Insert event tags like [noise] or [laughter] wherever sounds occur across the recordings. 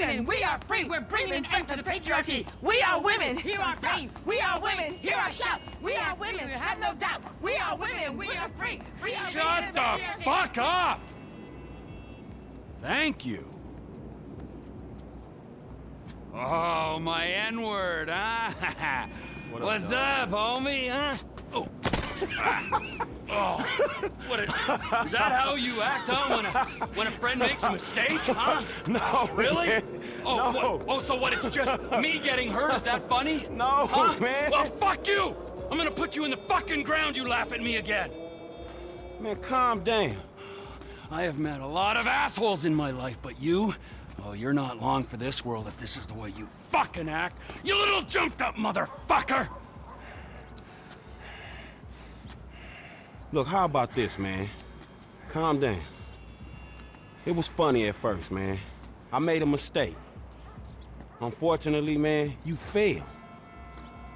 women. We are free. We're bringing an end to the patriarchy. We are women. Hear our pain. We are women. Hear our shout. We are women. Have no doubt. We are women. We are free. We are Shut the fuck up! Thank you. Oh, my N-word, huh? [laughs] What What's dog? up, homie, huh? Oh. [laughs] Oh. What a, is that how you act, huh? When a, when a friend makes a mistake, huh? No, Really? man. Oh, no. what? oh, so what? It's just me getting hurt? Is that funny? No, huh? man. Well, fuck you! I'm gonna put you in the fucking ground. You laugh at me again. Man, calm down. I have met a lot of assholes in my life, but you? Oh, you're not long for this world if this is the way you fucking act. You little jumped up motherfucker! Look, how about this, man? Calm down. It was funny at first, man. I made a mistake. Unfortunately, man, you failed.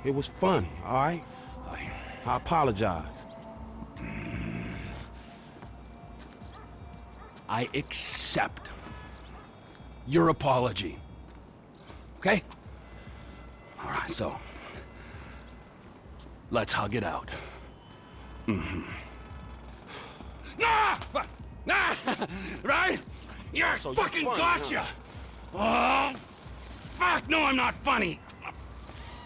It was funny, all right? I, apologize. I accept your apology. Okay? All right, so let's hug it out. Mm-hmm. Ah! Ah! [laughs] Right? You're So you're fucking funny, gotcha! Oh, fuck! No, I'm not funny.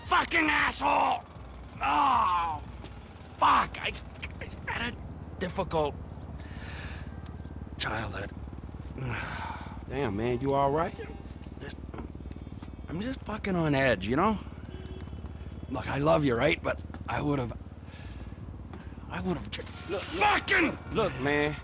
Fucking asshole! Oh, fuck! I, I had a difficult childhood. [sighs] Damn, man, you all right? Just, I'm just fucking on edge, you know? Look, I love you, right? But I would have. I would have just. Look, look. fucking! Look, man,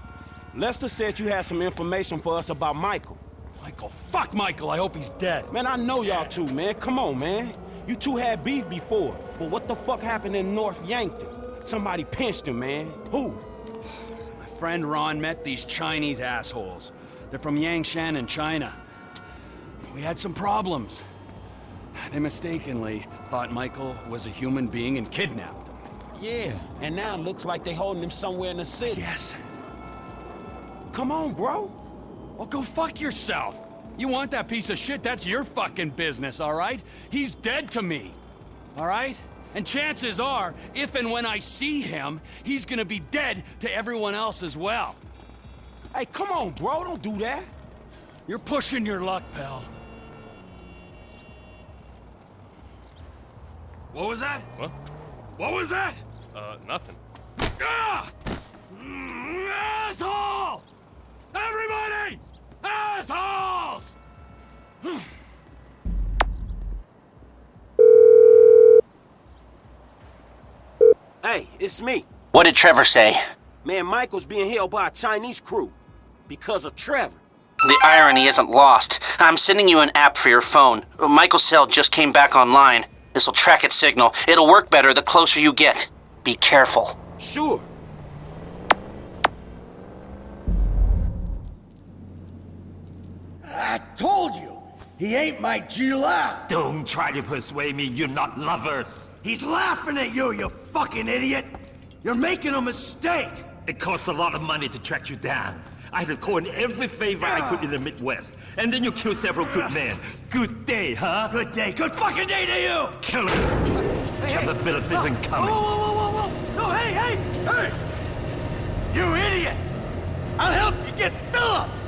Lester said you had some information for us about Michael. Michael, fuck Michael, I hope he's dead. Man, I know y'all two, man. Come on, man. You two had beef before, but what the fuck happened in North Yankton? Somebody pinched him, man. Who? [sighs] My friend Ron met these Chinese assholes. They're from Yangshan in China. We had some problems. They mistakenly thought Michael was a human being and kidnapped. Yeah, and now it looks like they holding him somewhere in the city. Yes. Come on, bro. Well, go fuck yourself. You want that piece of shit, that's your fucking business, all right? He's dead to me, all right? And chances are, if and when I see him, he's gonna be dead to everyone else as well. Hey, come on, bro. Don't do that. You're pushing your luck, pal. What was that? What? What was that? Uh, nothing. Ah! Mm, Asshole! Everybody! Assholes! [sighs] Hey, it's me. What did Trevor say? Man, Michael's being held by a Chinese crew because of Trevor. The irony isn't lost. I'm sending you an app for your phone. Michael's cell just came back online. This will track its signal. It'll work better the closer you get. Be careful. Sure. I told you, he ain't my Gila. Don't try to persuade me you're not lovers. He's laughing at you, you fucking idiot. You're making a mistake. It costs a lot of money to track you down. I had to call in every favor I could in the Midwest. And then you kill several good men. Good day, huh? Good day, good fucking day to you. Kill him. Trevor Phillips isn't coming. Whoa, whoa, whoa, whoa, whoa. No, hey, hey, hey. You idiots. I'll help you get Phillips.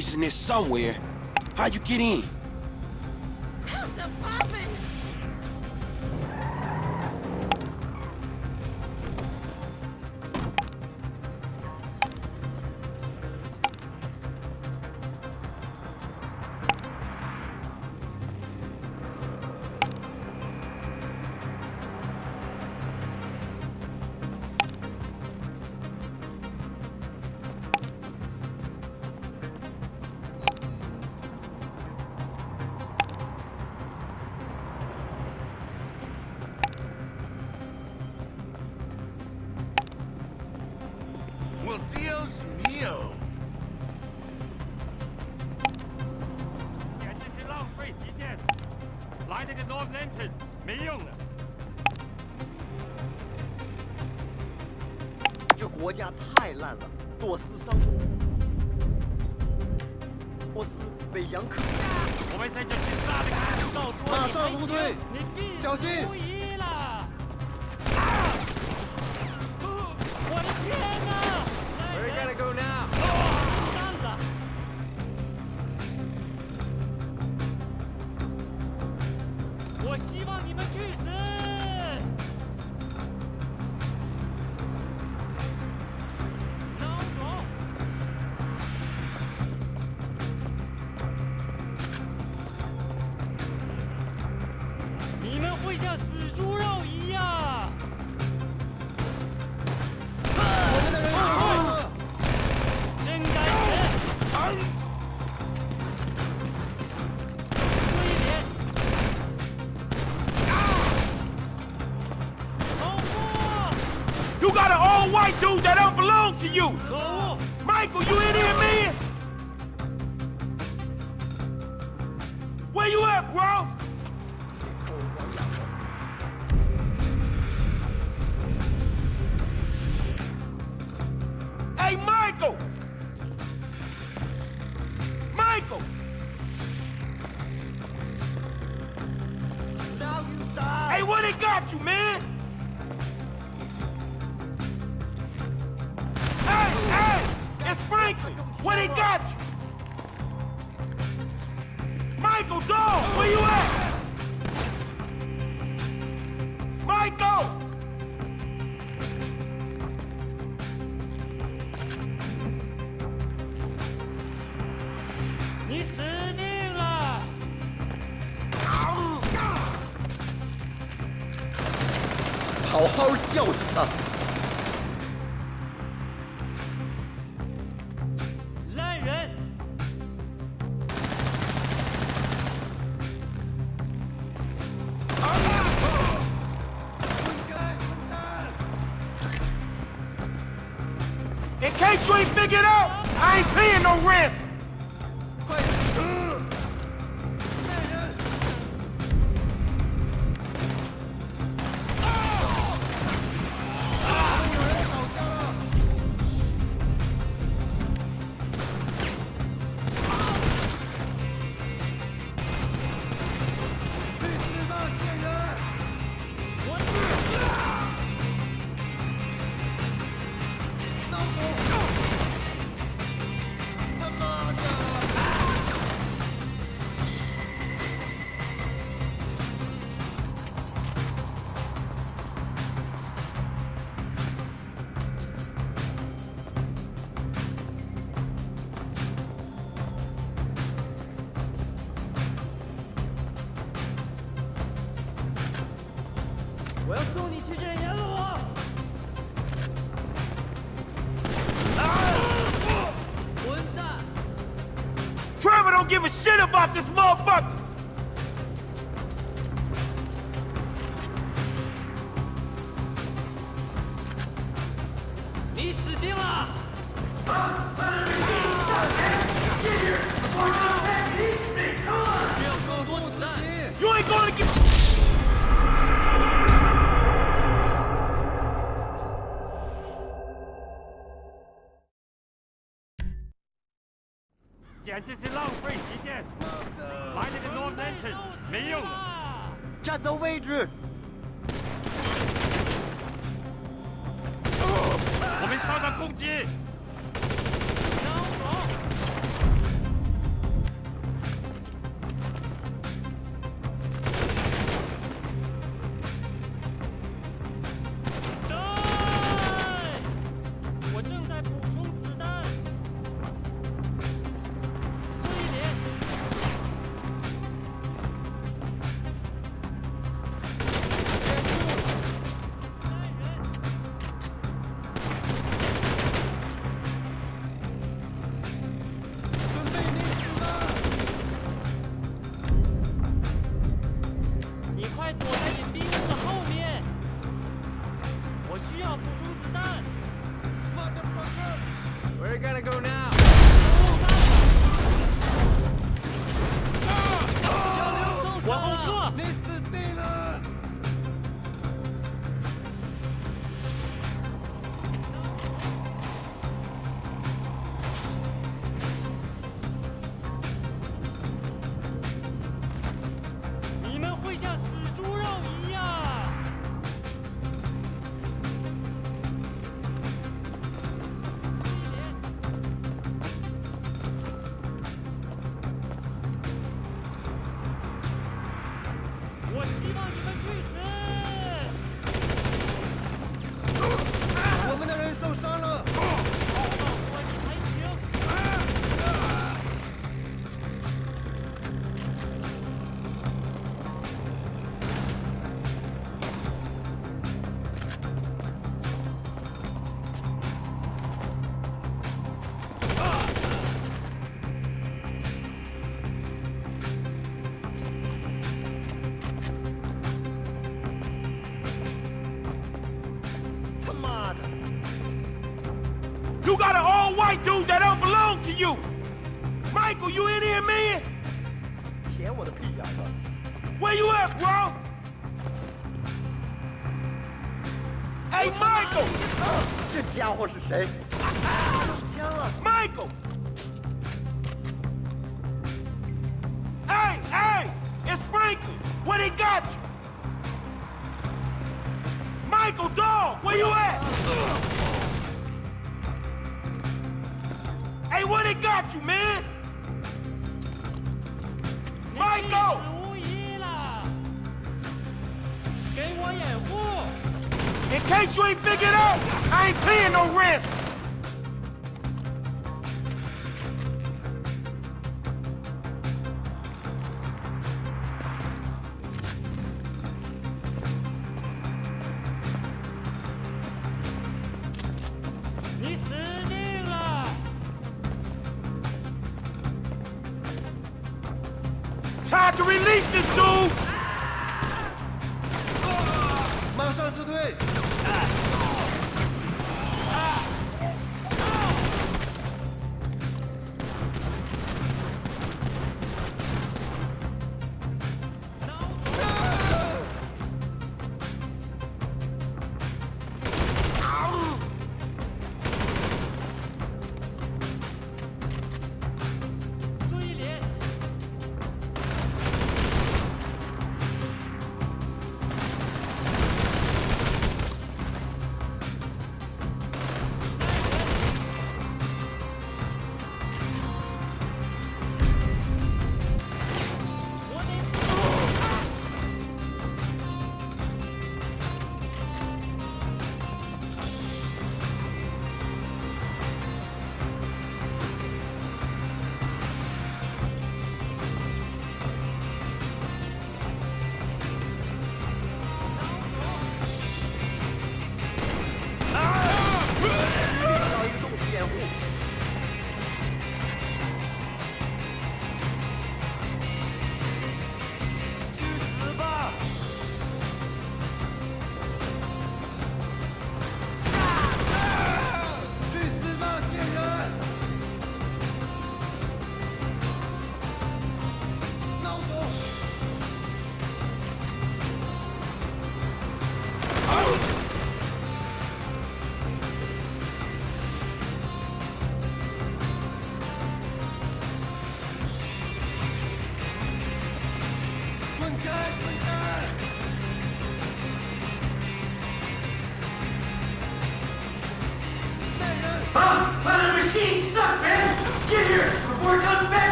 piece in there somewhere. How you get in? you! Michael, you sure he figure it out. I ain't paying no ransom. 我要送你去镇阎罗。Trevor don't give a shit about this motherfucker! 位置。我们遭到攻击。家伙是谁？枪啊，Michael！Hey, hey! It's Frankie. What he got you? Michael, dog, where you at? Hey, what he got you, man? Michael! 给我掩护！in case you ain't figured out, I ain't paying no rent.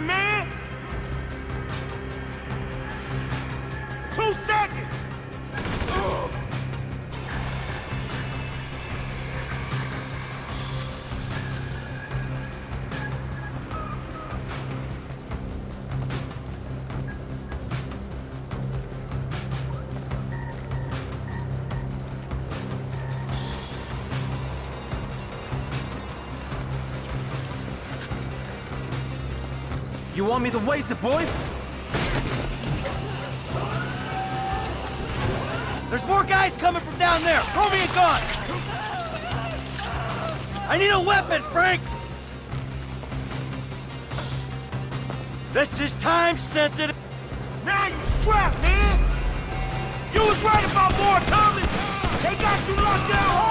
man. Two seconds. Me to waste it, boys? There's more guys coming from down there. Throw me a gun. I need a weapon, Frank. This is time sensitive. Now you strapped, man! You was right about more coming! They got you locked down hard,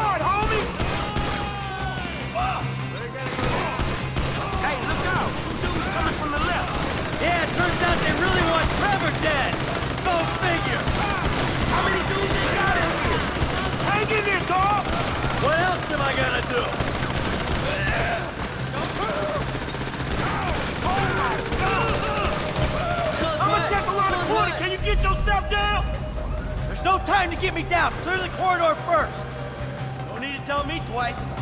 tell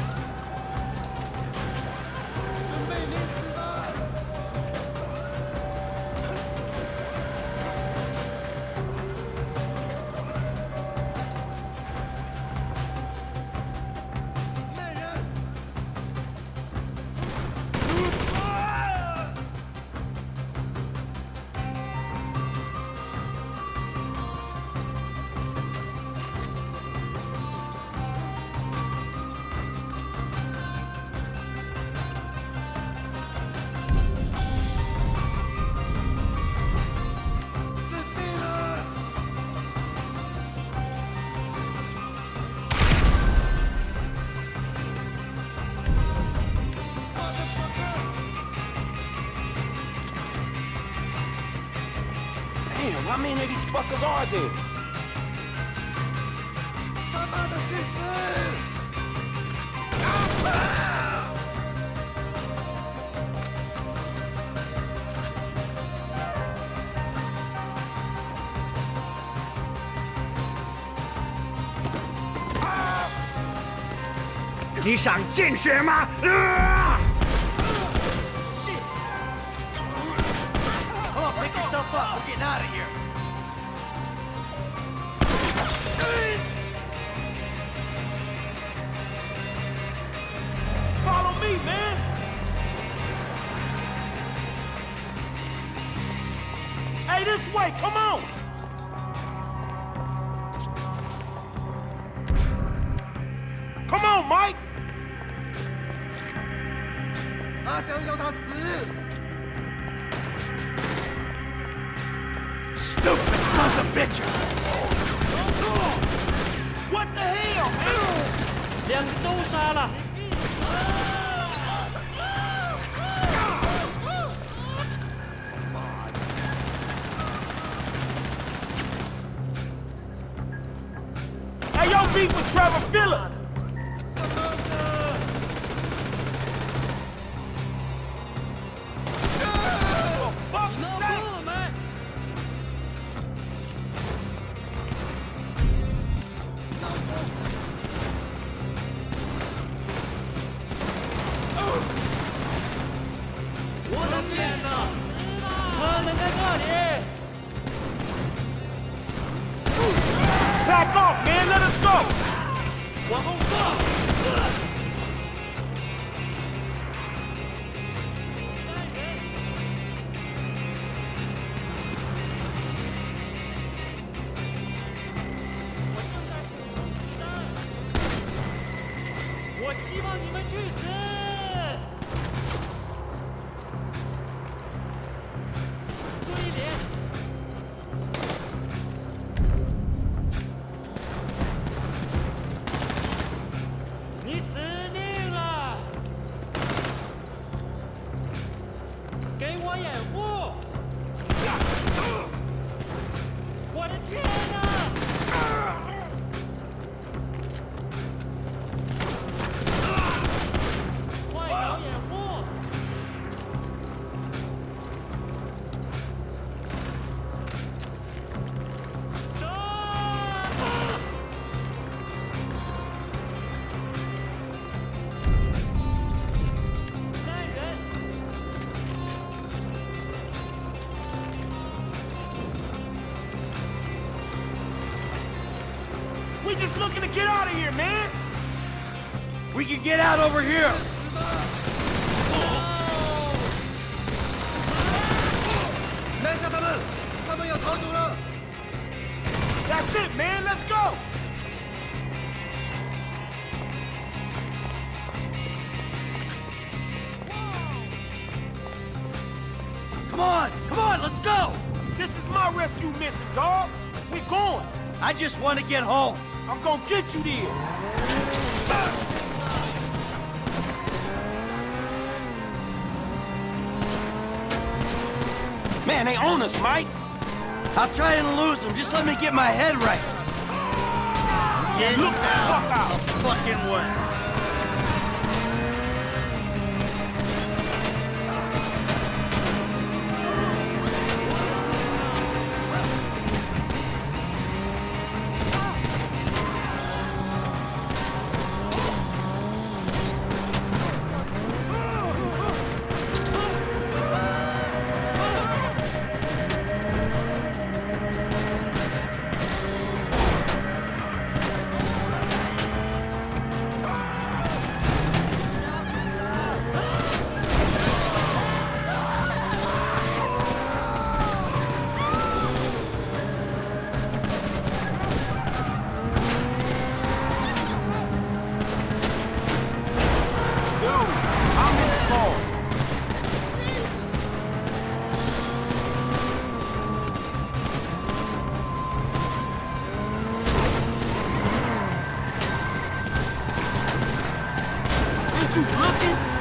many of these fuckers are there? Come on, pick yourself up. We're getting out of here. Follow me, man! Hey, this way, come on! Come on, Mike! 阿香要他死！ Stupid sons of bitches! What the hell, man? 两个都杀了。 With Trevor Phillips! We can get out over here! That's it, man! Let's go! Come on! Come on, let's go! This is my rescue mission, dog. We're going! I just want to get home. I'm gonna get you there! Man, they own us, Mike. I'll try and lose them. Just let me get my head right. Get Look the fuck out. the fucking way. You looking?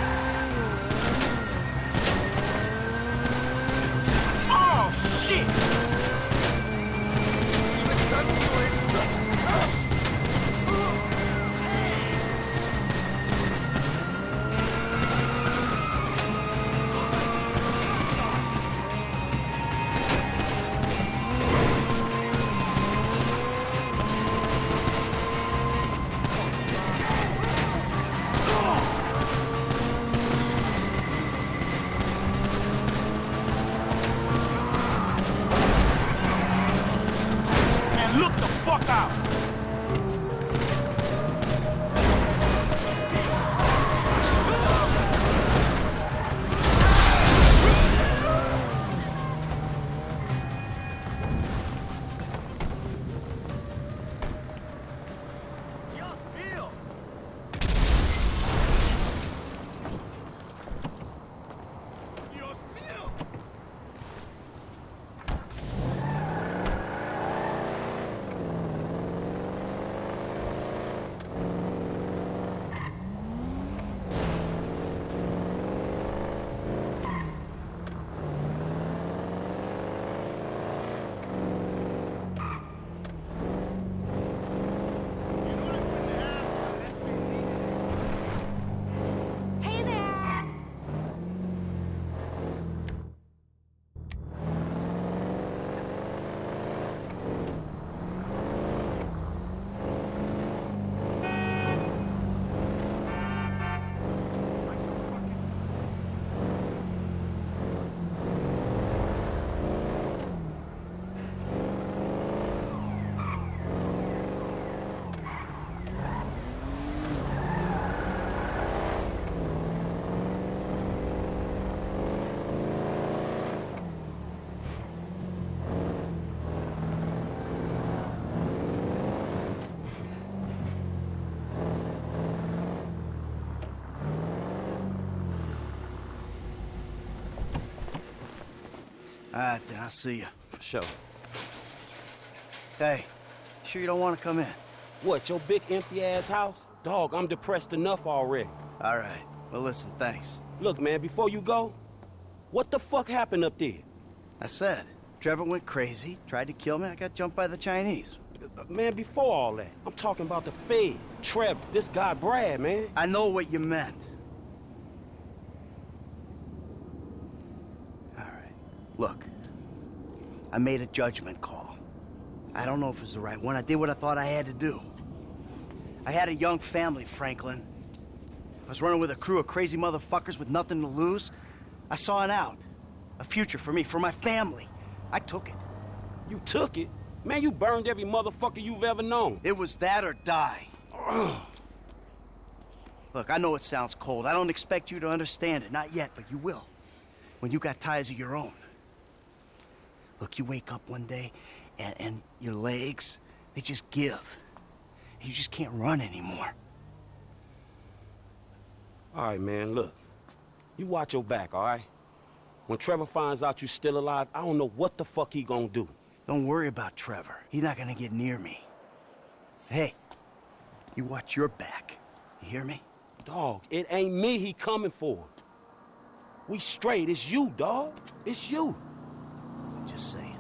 Right, then. I'll see you. For sure. Hey, sure you don't want to come in? What, your big empty ass house? Dog, I'm depressed enough already. All right. Well, listen, thanks. Look, man, before you go, what the fuck happened up there? I said, Trevor went crazy, tried to kill me. I got jumped by the Chinese. Man, before all that, I'm talking about the feds. Trev, this guy Brad, man. I know what you meant. All right. Look, I made a judgment call. I don't know if it was the right one. I did what I thought I had to do. I had a young family, Franklin. I was running with a crew of crazy motherfuckers with nothing to lose. I saw an out. A future for me, for my family. I took it. You took it? Man, you burned every motherfucker you've ever known. It was that or die. Look, I know it sounds cold. I don't expect you to understand it. Not yet, but you will. When you got ties of your own. Look, you wake up one day and, and your legs, they just give. You just can't run anymore. All right, man, look. You watch your back, all right? When Trevor finds out you're still alive, I don't know what the fuck he gonna do. Don't worry about Trevor. He's not gonna get near me. Hey, you watch your back. You hear me? Dog, it ain't me he coming for. We straight. It's you, dog. It's you. Just saying.